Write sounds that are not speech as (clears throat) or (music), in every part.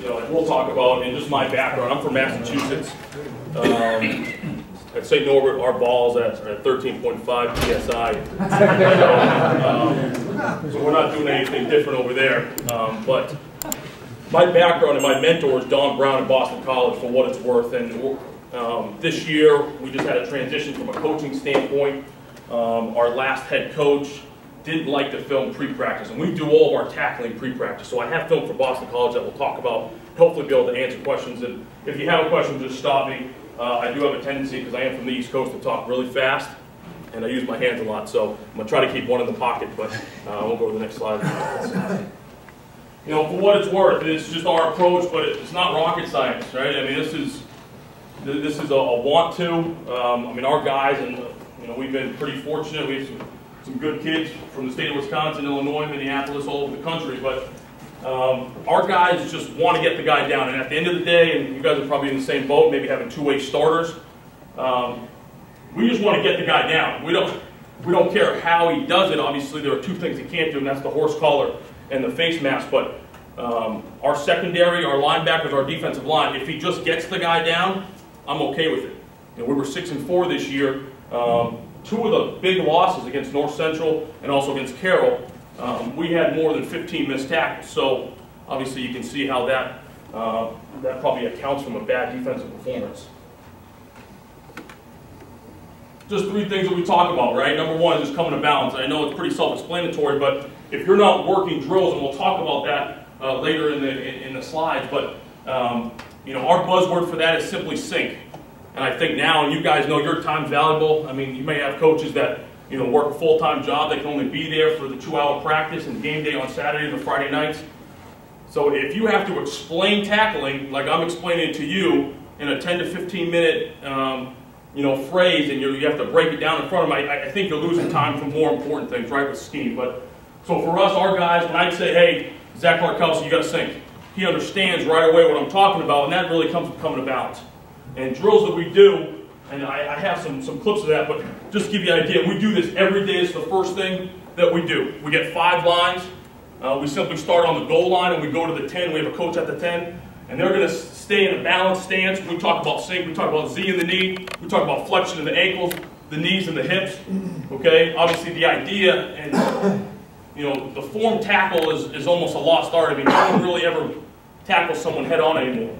you know, like we'll talk about, and just my background, I'm from Massachusetts. Um, At St. Norbert, our ball's at at 13.5 PSI. Um, So we're not doing anything different over there. Um, But my background and my mentor is Don Brown at Boston College, for what it's worth. And um, this year, we just had a transition from a coaching standpoint. Um, Our last head coach didn't like to film pre-practice, and we do all of our tackling pre-practice. So I have film for Boston College that we'll talk about, hopefully be able to answer questions. And if you have a question, just stop me. Uh, I do have a tendency, because I am from the East Coast, to talk really fast, and I use my hands a lot, so I'm gonna try to keep one in the pocket, but uh, we'll go to the next slide. You know, for what it's worth, it's just our approach, but it's not rocket science, right? I mean, this is, this is a, a want to. Um, I mean, our guys, and, you know, we've been pretty fortunate. We have some, good kids from the state of Wisconsin, Illinois, Minneapolis, all over the country, but um, our guys just want to get the guy down. And at the end of the day, and you guys are probably in the same boat, maybe having two-way starters, um, we just want to get the guy down. We don't, we don't care how he does it. Obviously, there are two things he can't do, and that's the horse collar and the face mask. But um, our secondary, our linebackers, our defensive line, if he just gets the guy down, I'm okay with it. Know, we were six and four this year. Um, two of the big losses against North Central and also against Carroll, um, we had more than 15 missed tackles. So obviously, you can see how that uh, that probably accounts from a bad defensive performance just three things that we talk about, right? Number one is just coming to balance. I know it's pretty self-explanatory, but if you're not working drills, and we'll talk about that uh, later in the in, the slides, but um, you know our buzzword for that is simply sink. And I think now, and you guys know your time's valuable. I mean, you may have coaches that you know work a full-time job. They can only be there for the two-hour practice and game day on Saturdays or Friday nights. So if you have to explain tackling like I'm explaining to you in a 10 to 15 minute um, you know, phrase and you have to break it down in front of them, I, I think you're losing time for more important things, right, with scheme. But so for us, our guys, when I say, hey, Zach Larkowski, you got to sink, he understands right away what I'm talking about, and that really comes from coming to balance. And drills that we do, and I, I have some, some clips of that, but just to give you an idea, we do this every day. It's the first thing that we do. We get five lines. Uh, we simply start on the goal line and we go to the 10. We have a coach at the 10 and they're going to stay in a balanced stance. We talk about sink, we talk about Z in the knee, we talk about flexion in the ankles, the knees and the hips. Okay, obviously the idea and you know the form tackle is, is almost a lost art. I mean, no one really ever tackles someone head on anymore.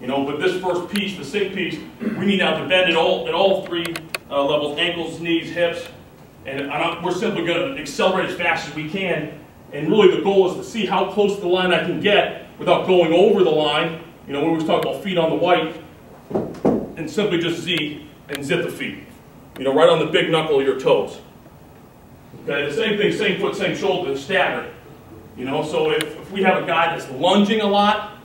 You know, but this first piece, the sink piece, we need now to bend at all at all three uh, levels: ankles, knees, hips, and I'm, we're simply going to accelerate as fast as we can. And really, the goal is to see how close to the line I can get without going over the line. You know, we always talk about feet on the white, and simply just Z and zip the feet. You know, right on the big knuckle of your toes. Okay, the same thing, same foot, same shoulder, stagger. You know, so if, if we have a guy that's lunging a lot,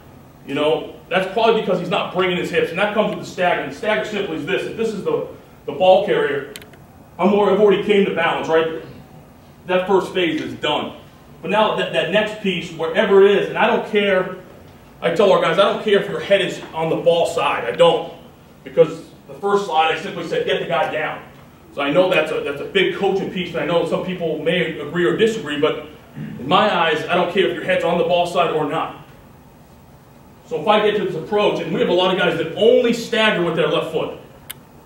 you know, that's probably because he's not bringing his hips, and that comes with the stagger. And the stagger simply is this: if this is the, the ball carrier, I'm more, I've already came to balance, right? That first phase is done. But now that, that next piece, wherever it is, and I don't care, I tell our guys, I don't care if your head is on the ball side. I don't. Because the first slide, I simply said, get the guy down. So I know that's a, that's a big coaching piece, and I know some people may agree or disagree, but in my eyes, I don't care if your head's on the ball side or not. So if I get to this approach, and we have a lot of guys that only stagger with their left foot,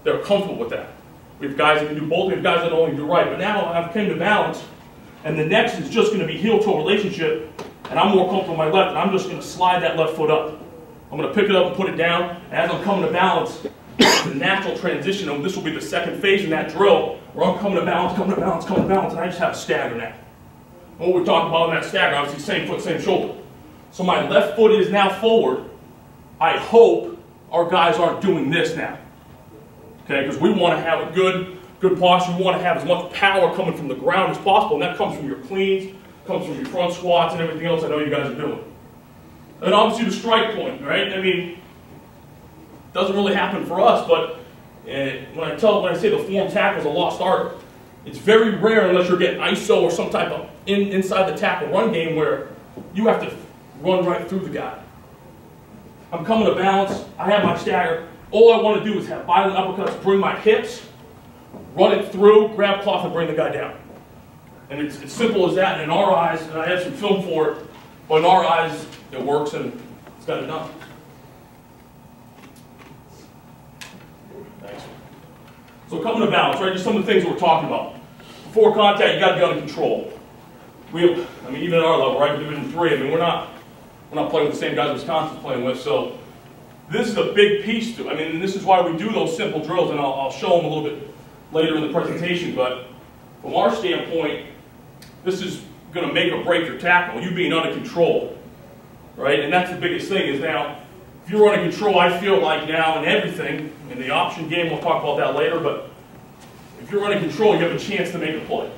they're comfortable with that. We have guys that can do both, we have guys that only do right. But now I've come to balance, and the next is just going to be heel toe relationship, and I'm more comfortable with my left, and I'm just going to slide that left foot up. I'm going to pick it up and put it down, and as I'm coming to balance, the natural transition, and this will be the second phase in that drill, where I'm coming to balance, coming to balance, coming to balance, and I just have a stagger now. And what we're talking about in that stagger, obviously same foot, same shoulder. So my left foot is now forward. I hope our guys aren't doing this now. Okay, because we want to have a good good posture. We want to have as much power coming from the ground as possible, and that comes from your cleans, comes from your front squats and everything else I know you guys are doing. And obviously the strike point, right? I mean, doesn't really happen for us, but uh, when I tell when I say the form tackle is a lost art, it's very rare unless you're getting ISO or some type of in, inside the tackle run game where you have to run right through the guy. I'm coming to balance. I have my stagger. All I want to do is have violent uppercuts, bring my hips, run it through, grab cloth, and bring the guy down. And it's as simple as that. And in our eyes, and I have some film for it, but in our eyes, it works and it's got it done. Thanks. So coming to balance, right? Just some of the things we're talking about. Before contact, you got to be under control. We I mean, even at our level, right? We're division three. I mean, we're not we're not playing with the same guys Wisconsin's playing with. So this is a big piece to. I mean, this is why we do those simple drills, and I'll, I'll show them a little bit later in the presentation. But from our standpoint, this is going to make or break your tackle. You being under control, right? And that's the biggest thing is now. If you're under control, I feel like now in everything, in the option game, we'll talk about that later, but if you're under control, you have a chance to make a play.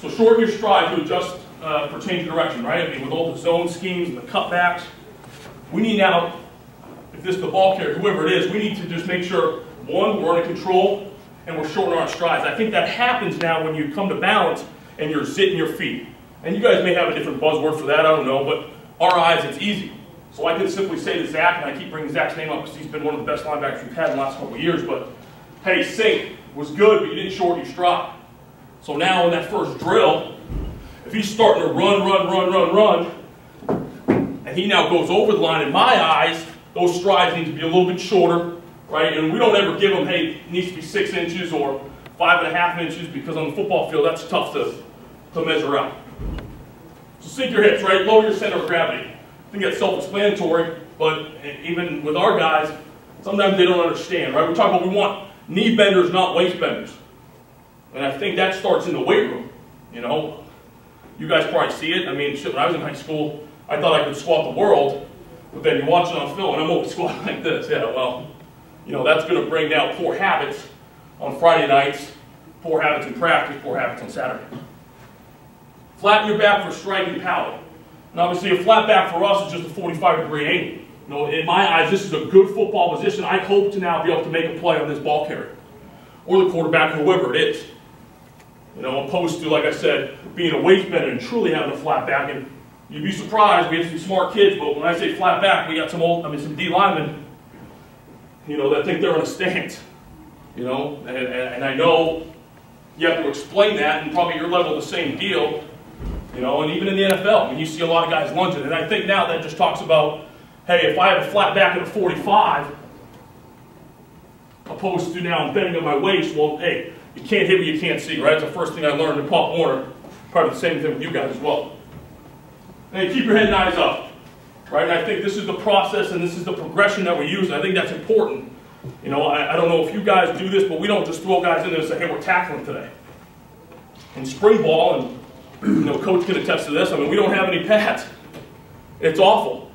So shorten your stride to adjust uh, for change of direction, right? I mean, with all the zone schemes and the cutbacks, we need now, if this is the ball carrier, whoever it is, we need to just make sure, one, we're under control and we're shortening our strides. I think that happens now when you come to balance and you're zitting your feet. And you guys may have a different buzzword for that, I don't know, but our eyes, it's easy. So I can simply say to Zach, and I keep bringing Zach's name up because he's been one of the best linebackers we've had in the last couple of years, but hey, sink was good, but you didn't shorten your stride. So now in that first drill, if he's starting to run, run, run, run, run, and he now goes over the line, in my eyes, those strides need to be a little bit shorter, right? And we don't ever give him, hey, it needs to be six inches or five and a half inches because on the football field, that's tough to, to measure out. So sink your hips, right? Lower your center of gravity. I think that's self-explanatory, but even with our guys, sometimes they don't understand, right? We talk about we want knee benders, not waist benders. And I think that starts in the weight room. You know, you guys probably see it. I mean, shit, when I was in high school, I thought I could squat the world, but then you watch it on film, and I'm always (laughs) squatting like this. Yeah, well, you know, that's going to bring down poor habits on Friday nights, poor habits in practice, poor habits on Saturday. Flatten your back for striking power. And obviously, a flat back for us is just a 45 degree angle. You know, in my eyes, this is a good football position. I hope to now be able to make a play on this ball carrier, or the quarterback, whoever it is. You know, opposed to, like I said, being a waist bender and truly having a flat back. And you'd be surprised, we have some smart kids, but when I say flat back, we got some old, I mean, some D linemen, you know, that think they're on a stance. You know, and, and, and I know you have to explain that, and probably your level the same deal. You know, and even in the NFL, I mean, you see a lot of guys lunging. And I think now that just talks about, hey, if I have a flat back at a 45, opposed to now I'm bending at my waist, well, hey, you can't hit what you can't see, right? It's the first thing I learned in Pop Warner. Probably the same thing with you guys as well. And keep your head and eyes up, right? And I think this is the process and this is the progression that we use. and I think that's important. You know, I, I don't know if you guys do this, but we don't just throw guys in there and say, hey, we're tackling today. In spring ball, and (clears throat) you know, coach can attest to this. I mean, we don't have any pads. It's awful.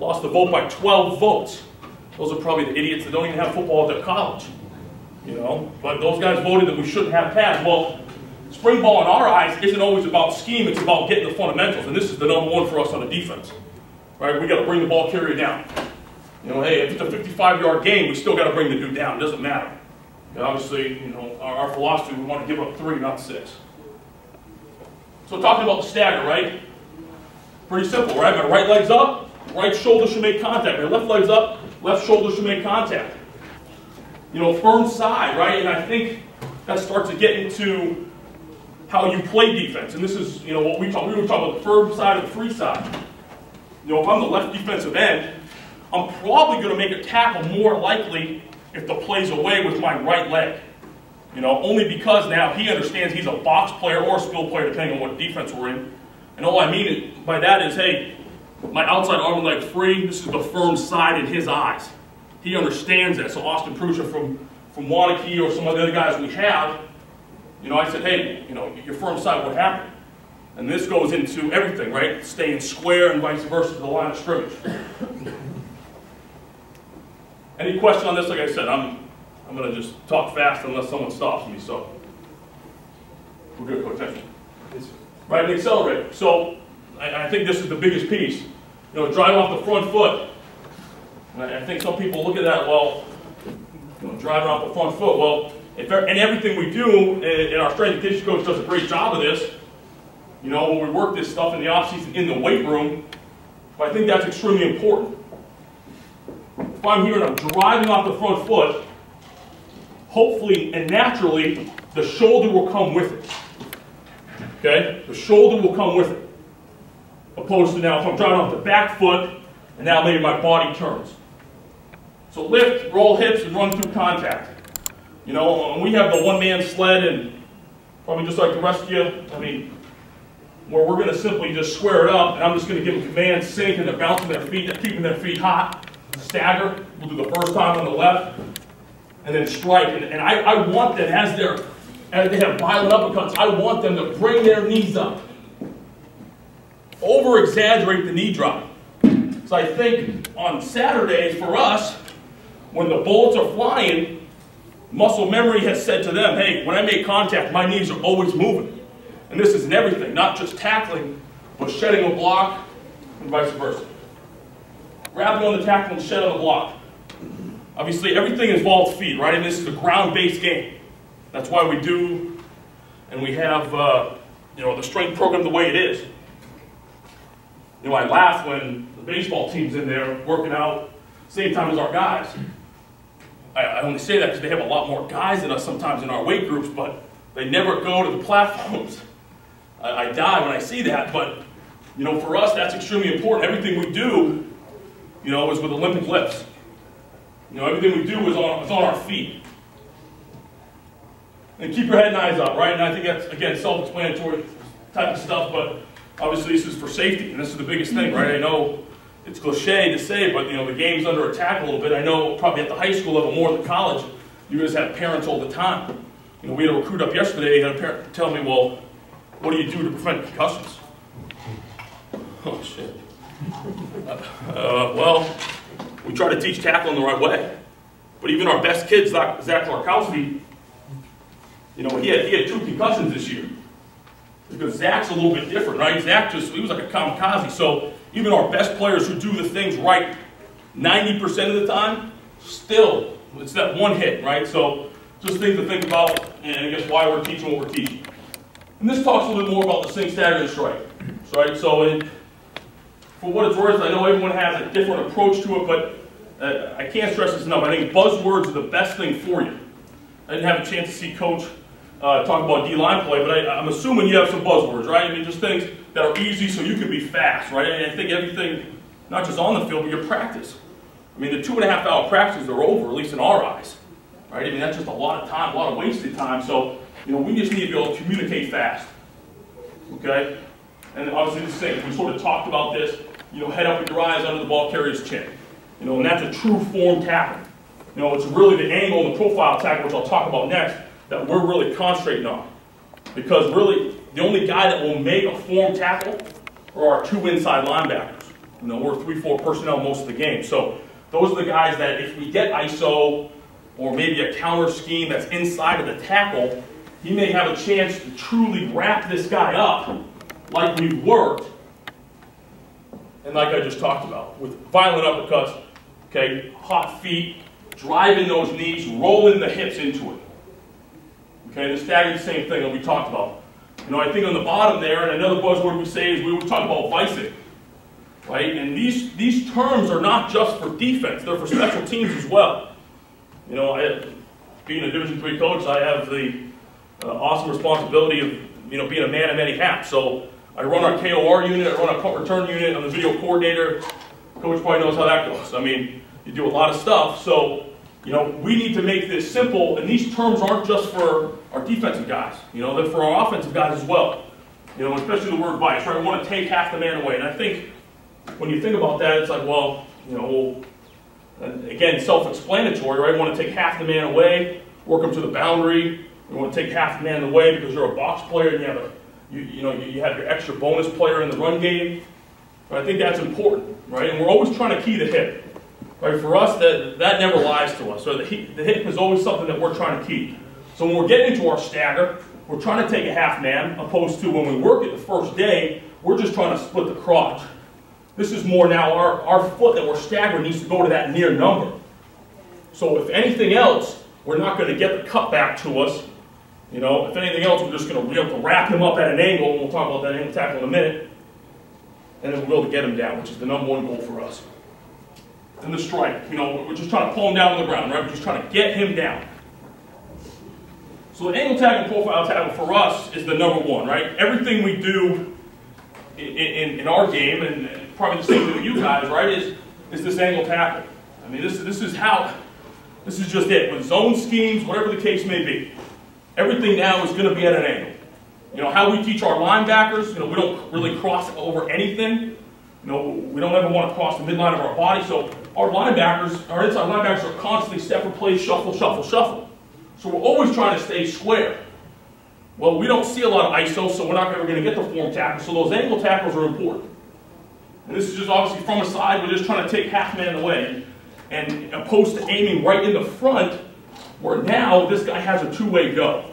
Lost the vote by 12 votes. Those are probably the idiots that don't even have football at their college. You know, but those guys voted that we shouldn't have pads. Well, spring ball in our eyes isn't always about scheme. It's about getting the fundamentals, and this is the number one for us on the defense. Right? We got to bring the ball carrier down. You know, hey, if it's a 55-yard game, we still got to bring the dude down. It doesn't matter. And obviously, you know, our, our philosophy, we want to give up three, not six. So talking about the stagger, right? Pretty simple, right? My right leg's up, right shoulder should make contact. My left leg's up, left shoulder should make contact. You know, firm side, right? And I think that starts to get into how you play defense. And this is, you know, what we talk, we were talking about the firm side and the free side. You know, if I'm the left defensive end, I'm probably going to make a tackle more likely if the play's away with my right leg. You know, only because now he understands he's a box player or a skill player, depending on what defense we're in. And all I mean by that is, hey, my outside arm and leg free. This is the firm side in his eyes. He understands that. So Austin Prusha from, from Waunakee or some of the other guys we have, you know, I said, hey, you know, your firm side, what happened? And this goes into everything, right? Staying square and vice versa to the line of scrimmage. (coughs) Any question on this? Like I said, I'm I'm going to just talk fast unless someone stops me. So we're good, Coach. Thank Right, and accelerate. So I, I, think this is the biggest piece. You know, drive off the front foot. And I, think some people look at that, well, you know, driving off the front foot. Well, if, er, and everything we do, and, and our strength and conditioning coach does a great job of this, you know, when we work this stuff in the offseason in the weight room, but I think that's extremely important. If I'm here and I'm driving off the front foot, hopefully and naturally, the shoulder will come with it. Okay? The shoulder will come with it. Opposed to now, if I'm driving off the back foot, And now maybe my body turns. So lift, roll hips, and run through contact. You know, we have the one-man sled, and probably just like the rest of you, I mean, where we're going to simply just square it up, and I'm just going to give them command sink, and they're bouncing their feet, they're keeping their feet hot, stagger. We'll do the first time on the left, and then strike. And, and I, I want them, as they're as they have violent uppercuts, I want them to bring their knees up. Over exaggerate the knee drop. So I think on Saturdays for us, when the bullets are flying, muscle memory has said to them, hey, when I make contact, my knees are always moving. And this is in everything, not just tackling, but shedding a block and vice versa. Grabbing on the tackle and shed on the block. Obviously, everything involves feet, right? And this is a ground-based game. That's why we do, and we have, uh, you know, the strength program the way it is. You know, I laugh when the baseball team's in there working out same time as our guys. I, I only say that because they have a lot more guys than us sometimes in our weight groups, but they never go to the (laughs) platforms. I, I die when I see that, but you know, for us, that's extremely important. Everything we do, you know, is with Olympic lifts. You know, everything we do is on, is on our feet. And keep your head and eyes up, right? And I think that's, again, self-explanatory type of stuff, but obviously this is for safety, and this is the biggest thing, right? I know it's cliche to say, but, you know, the game's under attack a little bit. I know probably at the high school level more than college, you guys have parents all the time. You know, we had a recruit up yesterday, and a parent tell me, well, what do you do to prevent concussions? (laughs) Oh, shit. Uh, uh, well, we try to teach tackling the right way. But even our best kids, Zach, Zach Larkowski, you know, he had, he had two concussions this year. Because Zach's a little bit different, right? Zach just, he was like a kamikaze. So even our best players who do the things right 90% of the time, still, it's that one hit, right? So just things to think about, and I guess why we're teaching what we're teaching. And this talks a little bit more about the sink, stagger, and strike. Right? So for what it's worth, I know everyone has a different approach to it, but uh, I can't stress this enough. I think buzzwords are the best thing for you. I didn't have a chance to see Coach uh, talk about D-line play, but I, am assuming you have some buzzwords, right? I mean, just things that are easy so you can be fast, right? And I think everything, not just on the field, but your practice. I mean, the two and a half hour practices are over, at least in our eyes, right? I mean, that's just a lot of time, a lot of wasted time. So, you know, we just need to be able to communicate fast, okay? And obviously, the same. We sort of talked about this. You know, head up with your eyes under the ball carrier's chin. You know, and that's a true form tackle. You know, it's really the angle and the profile tackle, which I'll talk about next, that we're really concentrating on. Because really, the only guy that will make a form tackle are our two inside linebackers. You know, we're 3-4 personnel most of the game. So those are the guys that if we get ISO or maybe a counter scheme that's inside of the tackle, he may have a chance to truly wrap this guy up like we've worked and like I just talked about, with violent uppercuts, okay, hot feet, driving those knees, rolling the hips into it. Okay, the stagger, the same thing that we talked about. You know, I think on the bottom there, and another buzzword we say is we talk about vicing. Right? And these, these terms are not just for defense, they're for special teams as well. You know, I, being a Division three coach, I have the uh, awesome responsibility of, you know, being a man of many hats. So I run our KOR unit, I run our punt return unit, I'm the video coordinator. Coach probably knows how that goes. I mean, you do a lot of stuff, so you know, we need to make this simple, and these terms aren't just for our defensive guys. You know, they're for our offensive guys as well. You know, especially the word vice, right? We want to take half the man away. And I think when you think about that, it's like, well, you know, again, self-explanatory, right? We want to take half the man away, work them to the boundary. We want to take half the man away because you're a box player and you have a, you, you know, you have your extra bonus player in the run game. But I think that's important, right? And we're always trying to key the hip. Right? For us, that, that never lies to us. So the, the hip is always something that we're trying to keep. So when we're getting into our stagger, we're trying to take a half man, opposed to when we work it the first day, we're just trying to split the crotch. This is more now our, our foot that we're staggering needs to go to that near number. So if anything else, we're not going to get the cut back to us. You know, if anything else, we're just going to be able to wrap him up at an angle, and we'll talk about that angle tackle in a minute, and then we'll be able to get him down, which is the number one goal for us and the strike. You know, we're just trying to pull him down on the ground, right? We're just trying to get him down. So the angle tackle profile tackle for us is the number one, right? Everything we do in, in, in our game, and probably the same thing with you guys, right, is is this angle tackle. I mean, this, this is how, this is just it. With zone schemes, whatever the case may be, everything now is going to be at an angle. You know, how we teach our linebackers, you know, we don't really cross over anything. You know, we don't ever want to cross the midline of our body, so our linebackers, our inside linebackers are constantly step replace, shuffle, shuffle, shuffle. So we're always trying to stay square. Well, we don't see a lot of ISO, so we're not ever going to get the form tackle, so those angle tackles are important. And this is just obviously from a side, we're just trying to take half man away. And opposed to aiming right in the front, where now this guy has a two-way go.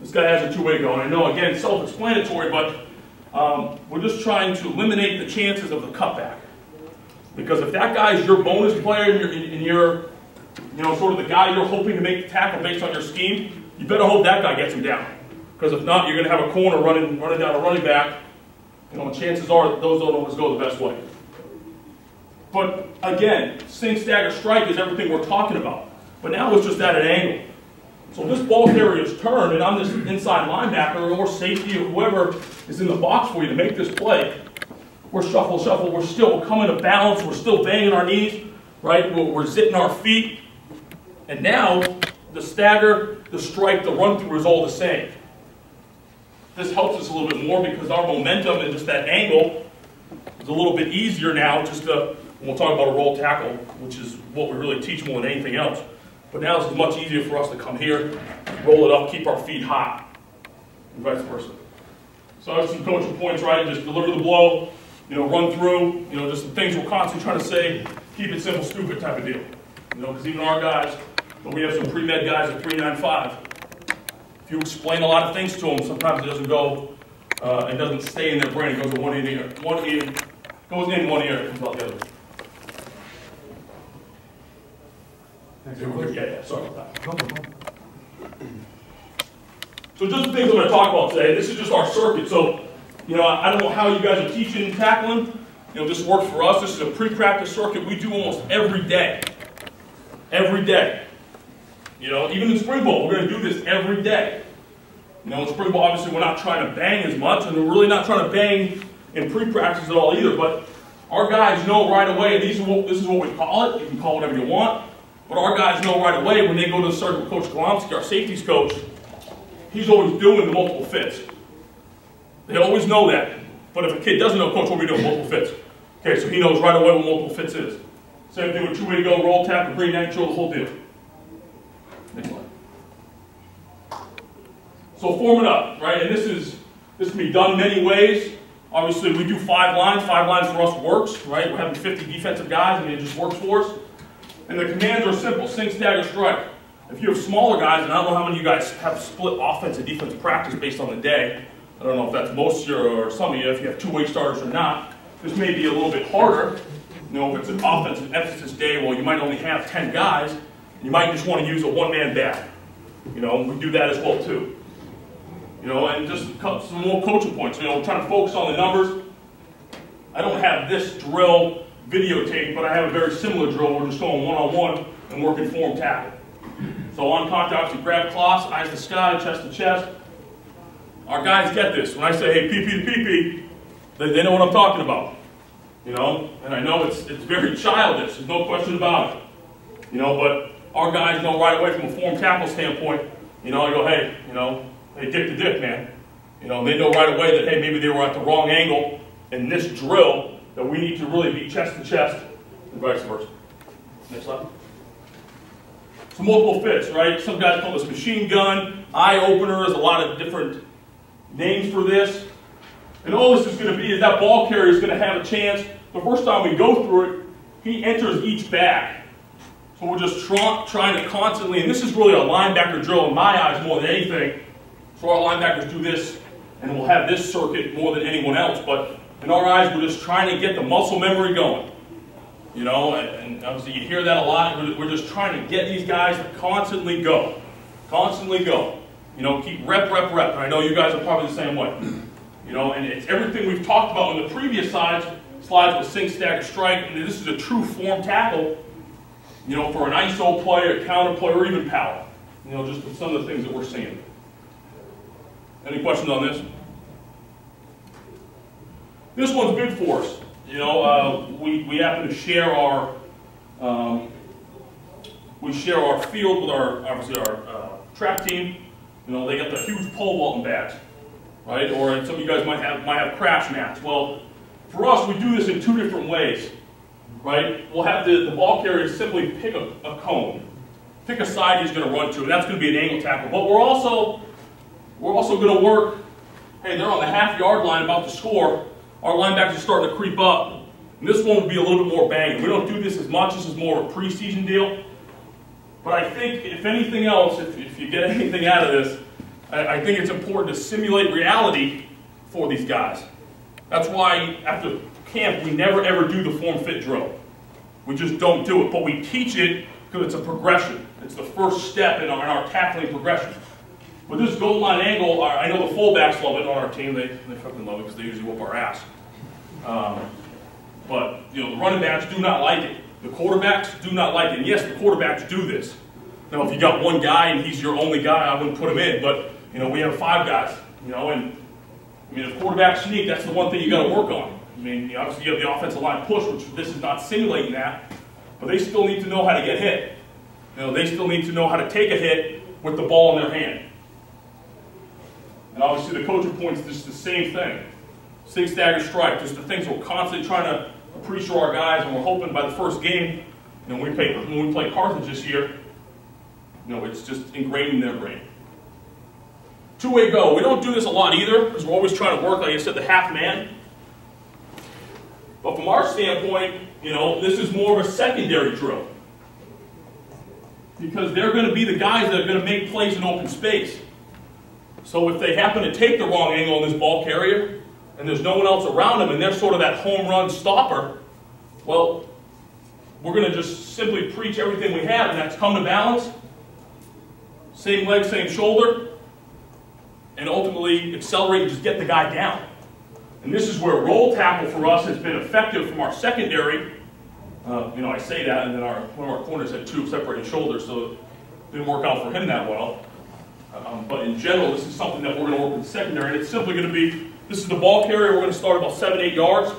This guy has a two-way go. And I know, again, self-explanatory, but um, we're just trying to eliminate the chances of the cutback. Because if that guy is your bonus player and you're, and you're, you know, sort of the guy you're hoping to make the tackle based on your scheme, you better hope that guy gets him down. Because if not, you're going to have a corner running, running down a running back. You know, chances are those don't always go the best way. But again, sink, stagger, strike is everything we're talking about. But now it's just at an angle. So this ball carrier's turned, and I'm this inside linebacker or safety or whoever is in the box for you to make this play. We're shuffle, shuffle. We're still coming to balance. We're still banging our knees, right? We're, we're zitting our feet. And now the stagger, the strike, the run through is all the same. This helps us a little bit more because our momentum and just that angle is a little bit easier now. Just to, we'll talk about a roll tackle, which is what we really teach more than anything else. But now it's much easier for us to come here, roll it up, keep our feet hot, and vice versa. So I have some coaching points, right? Just deliver the blow, you know, run through, you know, just the things we're constantly trying to say, keep it simple, stupid type of deal. You know, because even our guys, but we have some pre-med guys at 395. If you explain a lot of things to them, sometimes it doesn't go, uh, it doesn't stay in their brain. It goes in one ear, one ear, goes in one ear, comes out the other. Yeah, yeah, sorry about that. (clears throat) So just the things I'm going to talk about today. This is just our circuit. So, you know, I don't know how you guys are teaching and tackling. You know, this works for us. This is a pre-practice circuit we do almost every day. Every day. You know, even in spring ball, we're going to do this every day. You know, in spring ball, obviously, we're not trying to bang as much, and we're really not trying to bang in pre-practice at all either. But our guys know right away. These what, this is what we call it. You can call whatever you want. But our guys know right away when they go to the circuit with Coach Golomsky, our safeties coach, he's always doing the multiple fits. They always know that. But if a kid doesn't know, Coach, what are we doing? Multiple fits. Okay, so he knows right away what multiple fits is. Same thing with two-way go, roll, tap, and green nitro, the whole deal. Next slide. So form it up, right? And this is this can be done many ways. Obviously, we do five lines. Five lines for us works, right? We're having 50 defensive guys, and it just works for us. And the commands are simple, sink, stagger, strike. If you have smaller guys, and I don't know how many of you guys have split offense and defense practice based on the day, I don't know if that's most of you or some of you, if you have two-way starters or not, this may be a little bit harder. You know, if it's an offensive emphasis day, well, you might only have 10 guys, you might just want to use a one-man bat. You know, we do that as well too. You know, and just some more coaching points. You know, trying to focus on the numbers. I don't have this drill videotape, but I have a very similar drill. We're just going one-on-one -on -one and working form tackle. So on contact, you grab cloths, eyes to sky, chest to chest. Our guys get this. When I say, hey, PP to PP, they, they know what I'm talking about. You know, and I know it's, it's very childish. There's no question about it. You know, but our guys know right away from a form tackle standpoint, you know, I go, hey, you know, hey, dick to dick, man. You know, they know right away that, hey, maybe they were at the wrong angle in this drill that we need to really be chest to chest and vice versa. Next slide. So multiple fits, right? Some guys call this machine gun, eye opener, openers, a lot of different names for this. And all this is going to be is that ball carrier is going to have a chance. The first time we go through it, he enters each back. So we're just try, trying to constantly, and this is really a linebacker drill in my eyes more than anything. So our linebackers do this, and we'll have this circuit more than anyone else. But in our eyes, we're just trying to get the muscle memory going. You know, and, and obviously you hear that a lot. We're, we're just trying to get these guys to constantly go. Constantly go. You know, keep rep, rep, rep. And I know you guys are probably the same way. You know, and it's everything we've talked about in the previous slides, slides with sink, stagger, strike. And this is a true form tackle, you know, for an ISO play, a counter play, or even power. You know, just some of the things that we're seeing. Any questions on this? This one's big for us. you know, uh, we, we happen to share our, um, we share our field with our, obviously our uh, track team. You know, they got the huge pole vaulting bags, right? Or some of you guys might have, might have crash mats. Well, for us, we do this in two different ways, right? We'll have the, the ball carrier simply pick a, a cone, pick a side he's going to run to, and that's going to be an angle tackle. But we're also, we're also going to work, hey, they're on the half yard line about to score, our linebackers are starting to creep up. And this one will be a little bit more banging. We don't do this as much. This is more of a preseason deal. But I think, if anything else, if, if you get anything out of this, I, I think it's important to simulate reality for these guys. That's why after camp, we never ever do the form fit drill. We just don't do it. But we teach it because it's a progression. It's the first step in our, in our tackling progression. With this goal line angle, I know the fullbacks love it on our team. They, they fucking love it because they usually whoop our ass. Um, but, you know, the running backs do not like it. The quarterbacks do not like it. And yes, the quarterbacks do this. Now, if you got one guy and he's your only guy, I wouldn't put him in. But, you know, we have five guys, you know, and, I mean, if quarterback sneak, that's the one thing you got to work on. I mean, obviously you have the offensive line push, which this is not simulating that, but they still need to know how to get hit. You know, they still need to know how to take a hit with the ball in their hand. And obviously the coaching points just the same thing. Six stagger strike, just the things we're constantly trying to pretty sure our guys, and we're hoping by the first game, you know, when we play, when we play Carthage this year, you know, it's just ingrained in their brain. Two-way go. We don't do this a lot either, because we're always trying to work, like I said, the half man. But from our standpoint, you know, this is more of a secondary drill. Because they're going to be the guys that are going to make plays in open space. So if they happen to take the wrong angle on this ball carrier, and there's no one else around them, and they're sort of that home run stopper, well, we're going to just simply preach everything we have, and that's come to balance, same leg, same shoulder, and ultimately accelerate and just get the guy down. And this is where roll tackle for us has been effective from our secondary. Uh, you know, I say that, and then our, one of our corners had two separated shoulders, so it didn't work out for him that well. Um, but in general, this is something that we're going to work with secondary, and it's simply going to be, this is the ball carrier, we're going to start about seven, eight yards.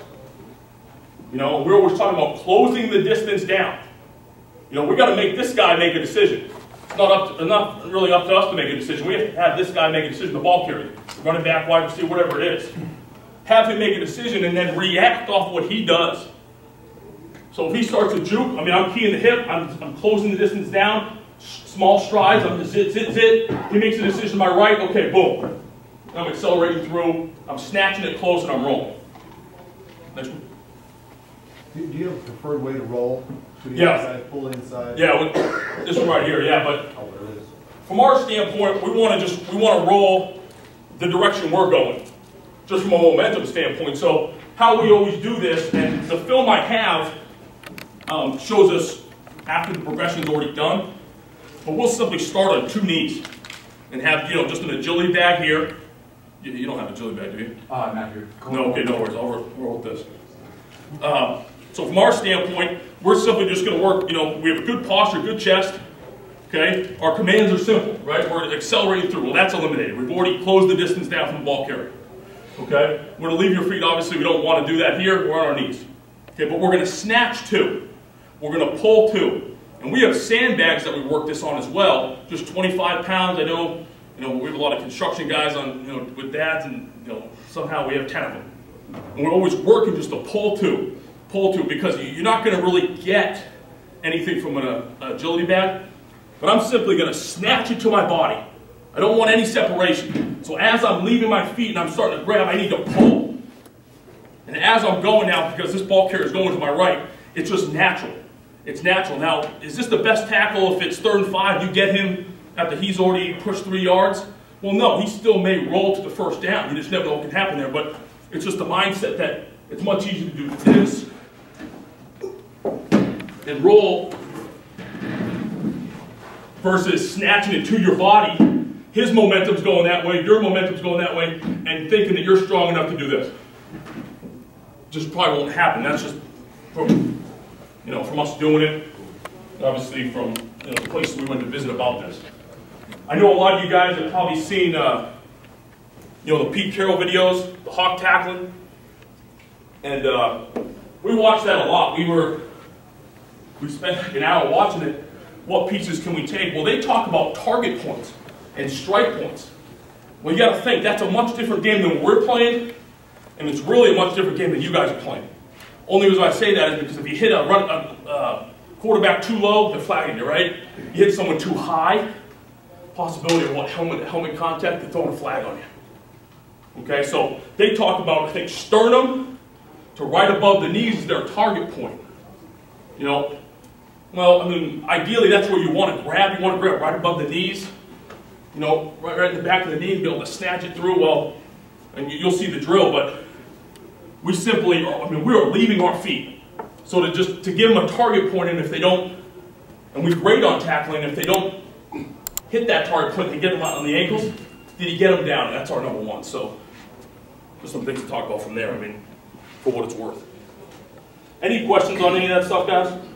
You know, we're always talking about closing the distance down. You know, we got to make this guy make a decision. It's not up to, not really up to us to make a decision. We have to have this guy make a decision, the ball carrier, running back, wide receiver, whatever it is. Have him make a decision and then react off what he does. So if he starts to juke, I mean, I'm keying the hip, I'm, I'm closing the distance down, small strides, I'm just zit, zit, zit. He makes a decision to my right, okay, boom. I'm accelerating through, I'm snatching it close, and I'm rolling. Next one. Do do you have a preferred way to roll? To the Yeah. outside, pull inside? Yeah, with- this one right here, yeah, but Oh, it is. from our standpoint, we want to just, we want to roll the direction we're going, just from a momentum standpoint. So how we always do this, and the film I have um, shows us after the progression is already done, but we'll simply start on two knees and have, you know, just an agility bag here. You, you don't have agility bag, do you? Uh, not here. No, okay, no worries, I'll roll, with this. Uh, so from our standpoint, we're simply just gonna work, you know, we have a good posture, good chest, okay? Our commands are simple, right? We're accelerating through, well, that's eliminated. We've already closed the distance down from the ball carrier, okay? We're gonna leave your feet, obviously, we don't wanna do that here, we're on our knees. Okay, but we're gonna snatch two. We're gonna pull two. And we have sandbags that we work this on as well, just 25 pounds. I know, you know, we have a lot of construction guys on, you know, with dads, and you know, somehow we have 10 of them. And we're always working just to pull to, pull to, because you- you're not gonna really get anything from an uh, agility bag. But I'm simply gonna snatch it to my body. I don't want any separation. So as I'm leaving my feet and I'm starting to grab, I need to pull. And as I'm going now, because this ball carrier is going to my right, it's just natural. It's natural. Now, is this the best tackle if it's third and five, you get him after he's already pushed three yards? Well, no, he still may roll to the first down. You just never know what can happen there. But it's just the mindset that it's much easier to do this and roll versus snatching it to your body. His momentum's going that way, your momentum's going that way, and thinking that you're strong enough to do this just probably won't happen. That's just from, you know, from us doing it, obviously from, you know, the places we went to visit about this. I know a lot of you guys have probably seen, uh, you know, the Pete Carroll videos, the hawk tackling. And uh, we watched that a lot. We were, we spent like an hour watching it. What pieces can we take? Well, they talk about target points and strike points. Well, you got to think that's a much different game than we're playing, and it's really a much different game than you guys are playing. Only reason I say that is because if you hit a run, a, quarterback too low, they're flagging you, right? You hit someone too high, possibility of what helmet helmet contact, they're throwing a flag on you. Okay, so they talk about I think sternum to right above the knees is their target point. You know, well, I mean, ideally that's where you want to grab. You want to grab right above the knees. You know, right, right in the back of the knee, be able to snatch it through. Well, and you, you'll see the drill, but we simply, I mean, we are leaving our feet. So to just to give them a target point, and if they don't, and we grade on tackling, if they don't hit that target they get them out on the ankles. Did he get them down? That's our number one. So there's some things to talk about from there. I mean, for what it's worth. Any questions on any of that stuff, guys?